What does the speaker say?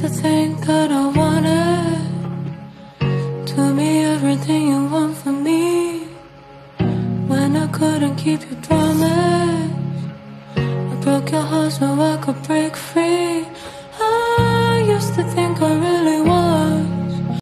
The to think that I wanted to me everything you want from me. When I couldn't keep your promise, I broke your heart so I could.